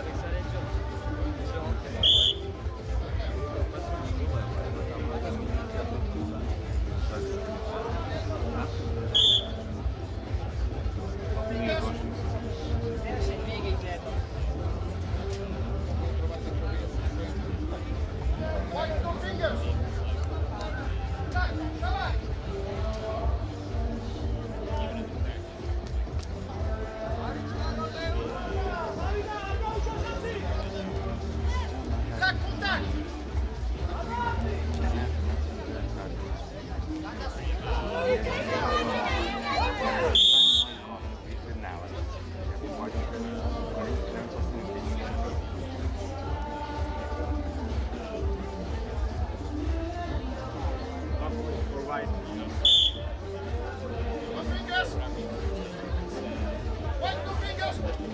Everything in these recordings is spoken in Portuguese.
avec ça.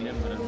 him,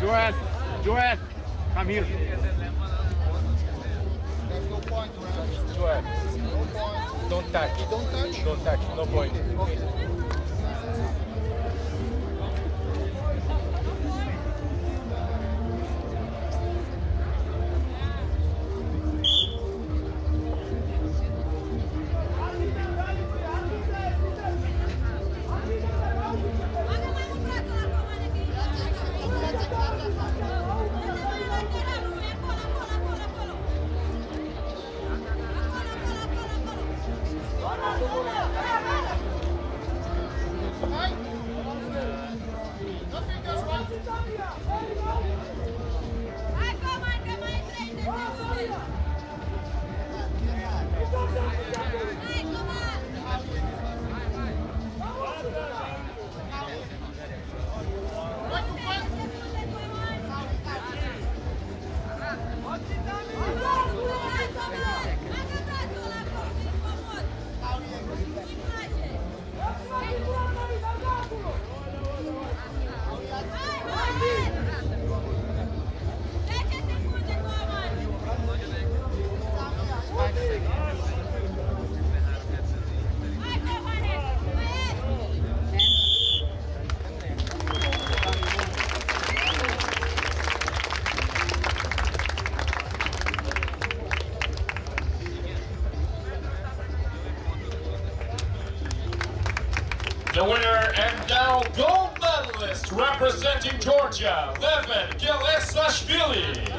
Joel, Joel, come here. There's no point, right? Joel, No point. don't touch. Don't touch. Don't touch, no point. Italia! The winner and now gold medalist representing Georgia, Levin Gelesashvili.